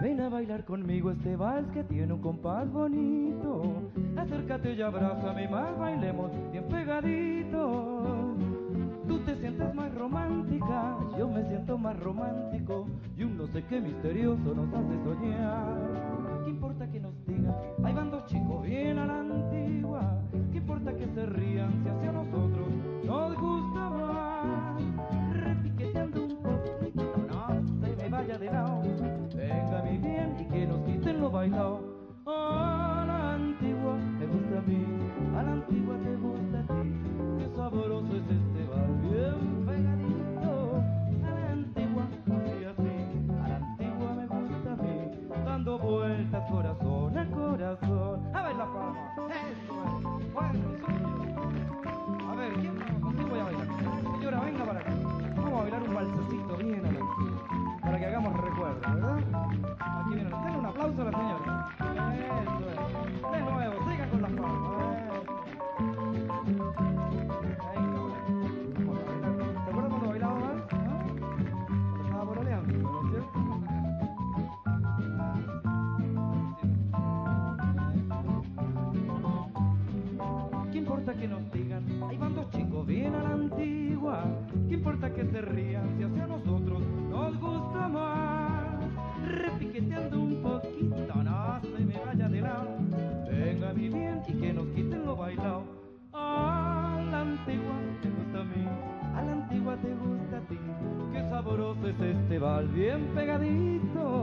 a bailar conmigo este vals que tiene un compás bonito. Acércate y abrázame más, bailemos bien pegadito. Tú te sientes más romántica, yo me siento más romántico y un no sé qué misterioso nos hace soñar. Quiten que nos digan? Ahí van dos chicos bien a la antigua. ¿Qué importa que se rían si hacia nosotros nos gusta más? Repiqueteando un poquito, no se me vaya de lado. Venga mi bien y que nos quiten lo bailado. A la antigua te gusta a mí, a la antigua te gusta a ti. Qué sabroso es este bal bien pegadito.